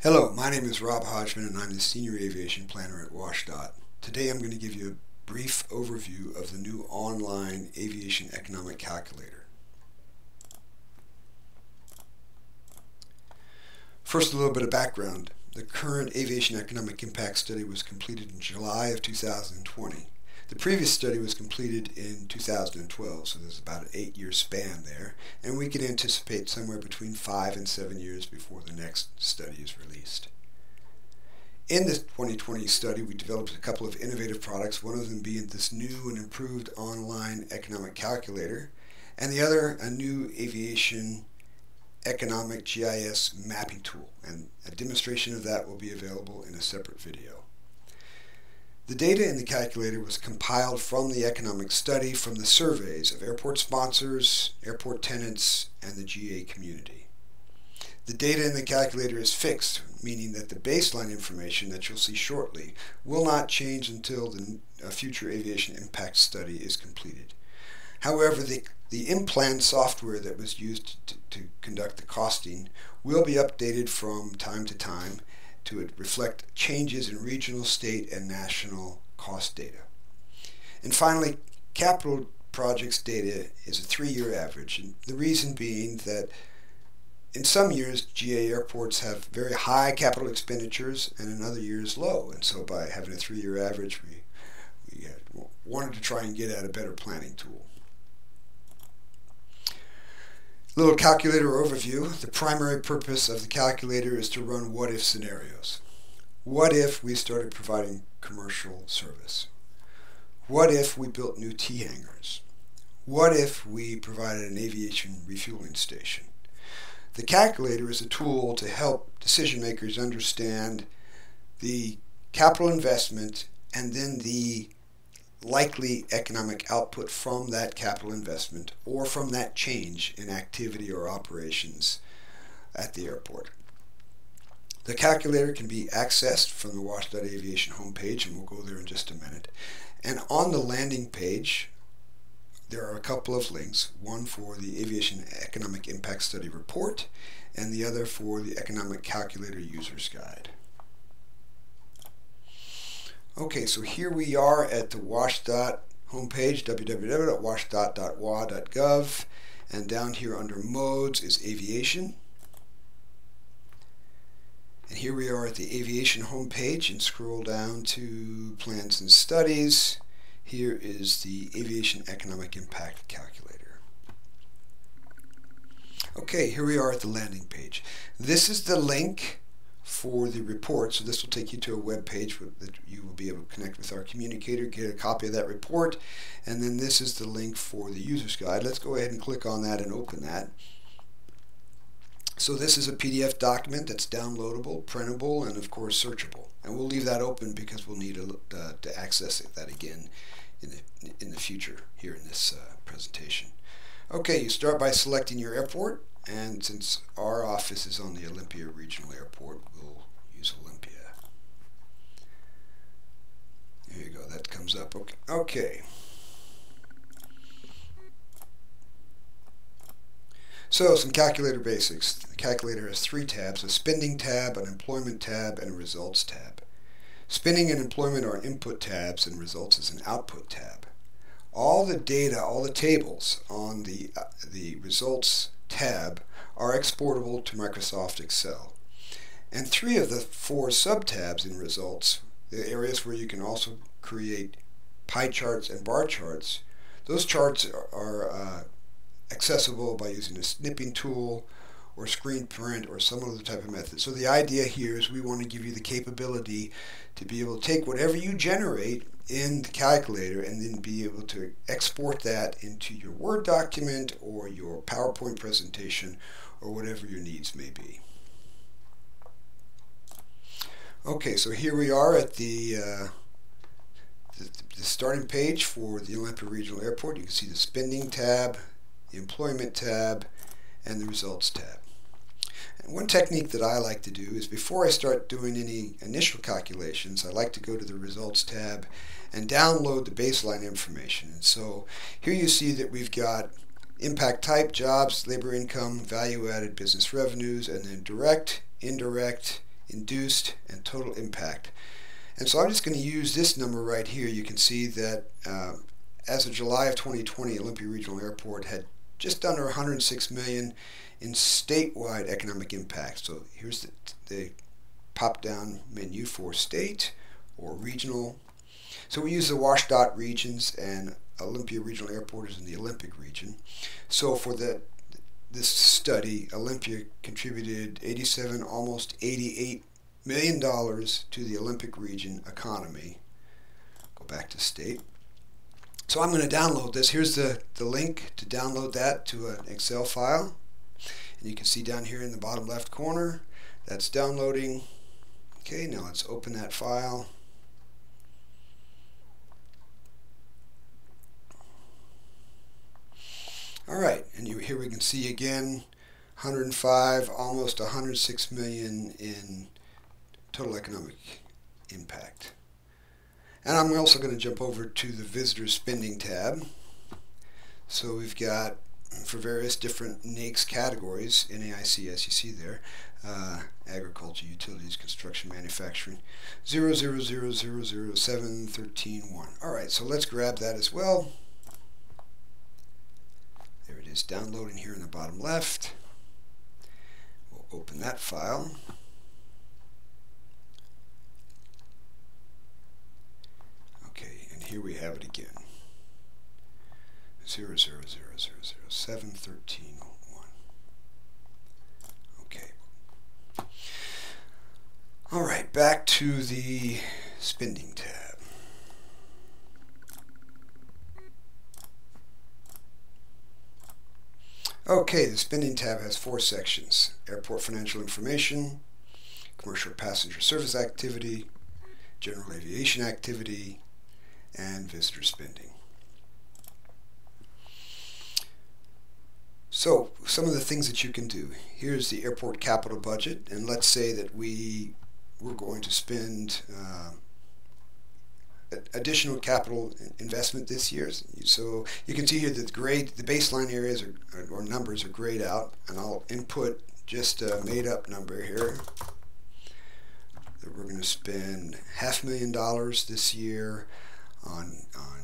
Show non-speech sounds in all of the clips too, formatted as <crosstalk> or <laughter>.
Hello, my name is Rob Hodgman and I'm the Senior Aviation Planner at WSDOT. Today I'm going to give you a brief overview of the new online aviation economic calculator. First, a little bit of background. The current aviation economic impact study was completed in July of 2020. The previous study was completed in 2012, so there's about an eight-year span there, and we can anticipate somewhere between five and seven years before the next study is released. In this 2020 study, we developed a couple of innovative products, one of them being this new and improved online economic calculator, and the other a new aviation economic GIS mapping tool, and a demonstration of that will be available in a separate video. The data in the calculator was compiled from the economic study from the surveys of airport sponsors, airport tenants, and the GA community. The data in the calculator is fixed, meaning that the baseline information that you'll see shortly will not change until the future aviation impact study is completed. However, the, the IMPLAN software that was used to, to conduct the costing will be updated from time to time to reflect changes in regional, state, and national cost data. And finally, capital projects data is a three-year average, and the reason being that in some years, GA airports have very high capital expenditures, and in other years, low. And so, by having a three-year average, we, we uh, wanted to try and get at a better planning tool. Little calculator overview. The primary purpose of the calculator is to run what-if scenarios. What if we started providing commercial service? What if we built new T hangars? What if we provided an aviation refueling station? The calculator is a tool to help decision makers understand the capital investment and then the likely economic output from that capital investment or from that change in activity or operations at the airport. The calculator can be accessed from the WSDOT Aviation homepage, and we'll go there in just a minute. And on the landing page, there are a couple of links, one for the Aviation Economic Impact Study report, and the other for the Economic Calculator User's Guide. Okay, so here we are at the WSDOT homepage, www.wsdot.wa.gov, and down here under Modes is Aviation. And here we are at the Aviation homepage, and scroll down to Plans and Studies. Here is the Aviation Economic Impact Calculator. Okay, here we are at the landing page. This is the link for the report. So this will take you to a web page that you will be able to connect with our communicator, get a copy of that report, and then this is the link for the user's guide. Let's go ahead and click on that and open that. So this is a PDF document that's downloadable, printable, and of course searchable. And we'll leave that open because we'll need a, uh, to access it, that again in the, in the future here in this uh, presentation. Okay, you start by selecting your airport. And since our office is on the Olympia Regional Airport, we'll use Olympia. There you go, that comes up. Okay. okay. So some calculator basics. The calculator has three tabs, a spending tab, an employment tab, and a results tab. Spending and employment are input tabs and results is an output tab. All the data, all the tables on the, uh, the results tab are exportable to Microsoft Excel. And three of the four subtabs in results, the areas where you can also create pie charts and bar charts, those charts are, are uh, accessible by using a snipping tool or screen print or some other type of method. So the idea here is we want to give you the capability to be able to take whatever you generate in the calculator and then be able to export that into your Word document or your PowerPoint presentation or whatever your needs may be. Okay, so here we are at the, uh, the, the starting page for the Olympia Regional Airport. You can see the spending tab, the employment tab, and the results tab. One technique that I like to do is before I start doing any initial calculations, I like to go to the results tab and download the baseline information. And so here you see that we've got impact type, jobs, labor income, value added business revenues, and then direct, indirect, induced, and total impact. And so I'm just going to use this number right here. You can see that uh, as of July of 2020, Olympia Regional Airport had just under 106 million in statewide economic impact. So here's the, the pop-down menu for state or regional. So we use the WSDOT regions and Olympia Regional Airport is in the Olympic region. So for the this study, Olympia contributed 87, almost 88 million dollars to the Olympic region economy. Go back to state. So I'm going to download this. Here's the, the link to download that to an Excel file. And you can see down here in the bottom left corner, that's downloading. Okay, now let's open that file. All right, and you, here we can see again 105, almost 106 million in total economic impact. And I'm also going to jump over to the visitor spending tab. So we've got for various different NAICS categories, NAIC as you see there, uh, agriculture, utilities, construction, manufacturing, 000007131. All right, so let's grab that as well There it is downloading here in the bottom left. We'll open that file. Okay, and here we have it again. 0, 0, 0, 0, 0, 7, 13, 1. Okay. All right, back to the spending tab. Okay, the spending tab has four sections. Airport financial information, commercial passenger service activity, general aviation activity, and visitor spending. So, some of the things that you can do. Here's the airport capital budget, and let's say that we were going to spend uh, additional capital investment this year. So you can see here that the grade, the baseline areas are, or numbers are grayed out, and I'll input just a made-up number here that we're going to spend half a million dollars this year on on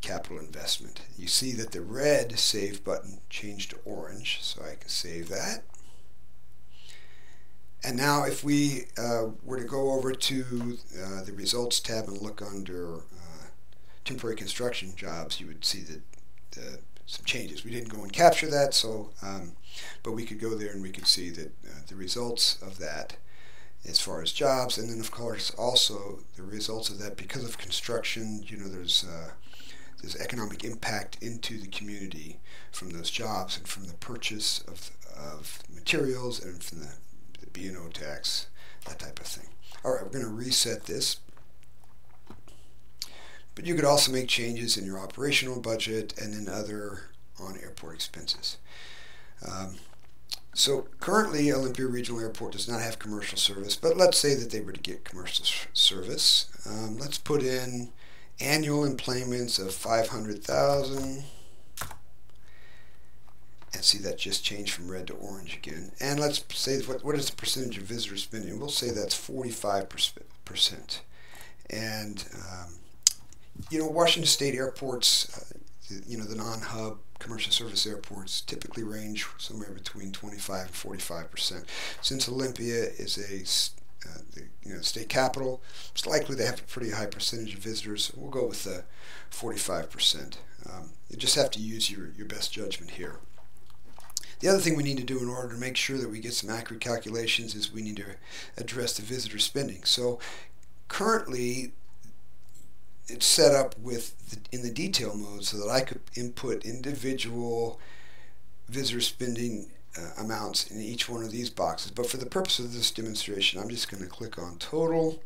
capital investment. You see that the red save button changed to orange, so I can save that. And now if we uh, were to go over to uh, the results tab and look under uh, temporary construction jobs, you would see that uh, some changes. We didn't go and capture that, so um, but we could go there and we could see that uh, the results of that as far as jobs, and then of course also the results of that because of construction, you know, there's uh, there's economic impact into the community from those jobs and from the purchase of, of materials and from the the B&O tax, that type of thing. All right, we're going to reset this. But you could also make changes in your operational budget and in other on-airport expenses. Um, so currently, Olympia Regional Airport does not have commercial service, but let's say that they were to get commercial service. Um, let's put in annual enplanements of 500,000 and see that just changed from red to orange again. And let's say what, what is the percentage of visitor spending? We'll say that's 45%. And, um, you know, Washington State airports, uh, you know, the non-hub commercial service airports typically range somewhere between 25 and 45%. Since Olympia is a uh, the you know, state capital, it's likely they have a pretty high percentage of visitors. We'll go with the 45%. Um, you just have to use your, your best judgment here. The other thing we need to do in order to make sure that we get some accurate calculations is we need to address the visitor spending. So currently it's set up with the, in the detail mode so that I could input individual visitor spending uh, amounts in each one of these boxes. But for the purpose of this demonstration, I'm just going to click on total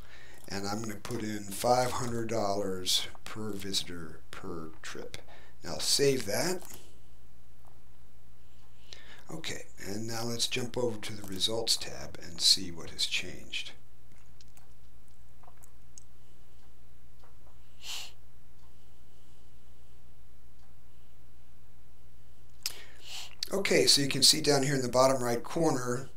and I'm going to put in $500 per visitor per trip. Now save that. Okay, and now let's jump over to the Results tab and see what has changed. Okay, so you can see down here in the bottom right corner,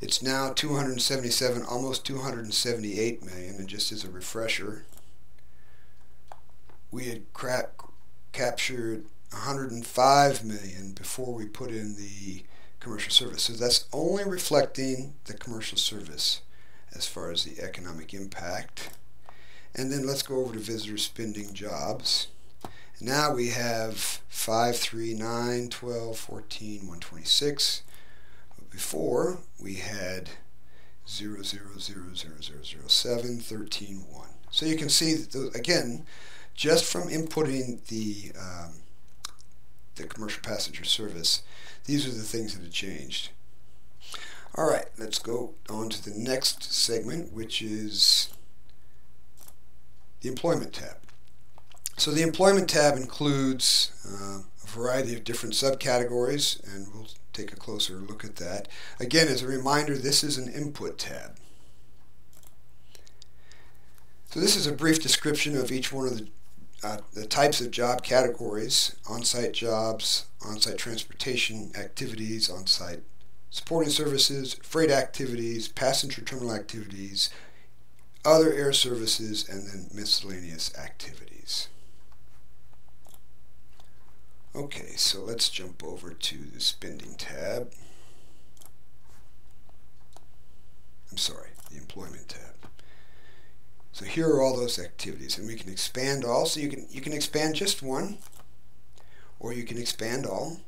It's now 277, almost 278 million. And just as a refresher, we had captured 105 million before we put in the commercial service. So that's only reflecting the commercial service as far as the economic impact. And then let's go over to visitor spending jobs. Now we have 5, 3, 9, 12, 14, 126. Before we had 0, 0, 0, 0, 0, 0, 7, 13, 1. So you can see, that, again, just from inputting the, um, the commercial passenger service, these are the things that have changed. All right, let's go on to the next segment, which is the Employment tab. So the Employment tab includes uh, a variety of different subcategories, and we'll take a closer look at that. Again, as a reminder, this is an Input tab. So this is a brief description of each one of the, uh, the types of job categories, on-site jobs, on-site transportation activities, on-site supporting services, freight activities, passenger terminal activities, other air services, and then miscellaneous activities. Okay, so let's jump over to the spending tab. I'm sorry, the employment tab. So here are all those activities, and we can expand all. So you can you can expand just one, or you can expand all.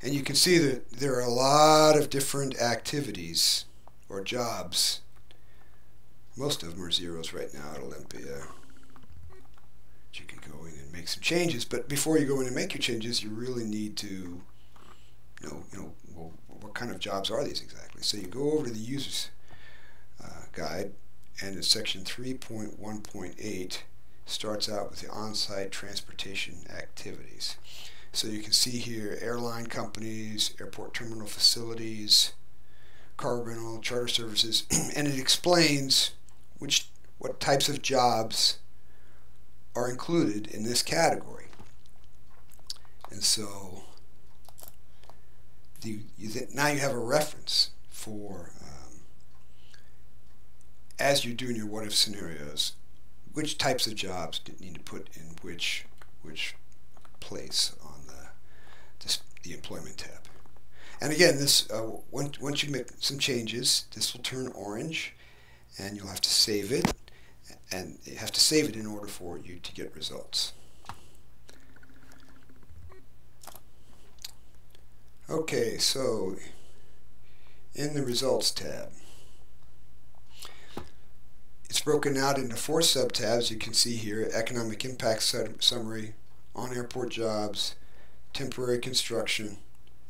And you can see that there are a lot of different activities or jobs. Most of them are zeros right now at Olympia. You can go in and make some changes, but before you go in and make your changes, you really need to know, you know, well, what kind of jobs are these exactly? So you go over to the users uh, guide, and in section 3.1.8 starts out with the on-site transportation activities. So you can see here airline companies, airport terminal facilities, car rental, charter services, <clears throat> and it explains which what types of jobs are included in this category. And so you, now you have a reference for um, as you're doing your what if scenarios, which types of jobs need to put in which which place on the this, the employment tab. And again, this uh, once, once you make some changes, this will turn orange, and you'll have to save it, and you have to save it in order for you to get results. Okay, so in the Results tab, it's broken out into four sub-tabs. You can see here, Economic Impact Summary, On-Airport Jobs, Temporary Construction,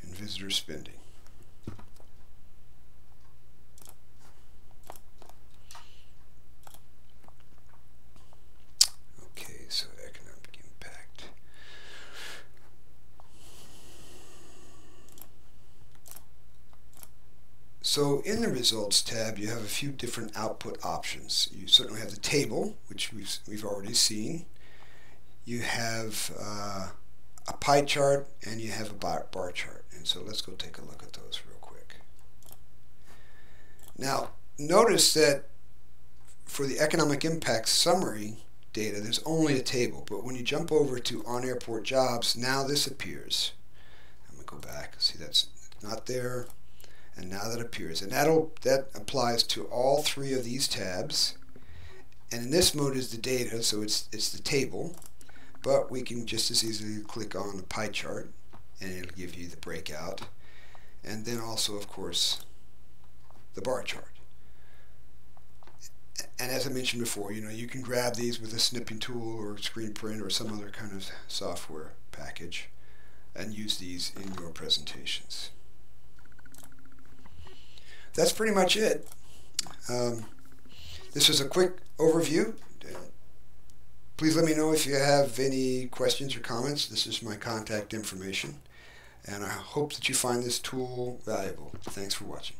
and visitor spending. Okay, so economic impact. So in the results tab, you have a few different output options. You certainly have the table, which we've, we've already seen. You have uh, a pie chart and you have a bar, bar chart. And so let's go take a look at those real quick. Now, notice that for the economic impact summary data, there's only a table. But when you jump over to on-airport jobs, now this appears. I'm going to go back. See, that's not there. And now that appears. And that'll, that applies to all three of these tabs. And in this mode is the data, so it's, it's the table. But we can just as easily click on the pie chart and it'll give you the breakout. And then also, of course, the bar chart. And as I mentioned before, you know, you can grab these with a snipping tool or screen print or some other kind of software package and use these in your presentations. That's pretty much it. Um, this was a quick overview Please let me know if you have any questions or comments. This is my contact information. And I hope that you find this tool valuable. Thanks for watching.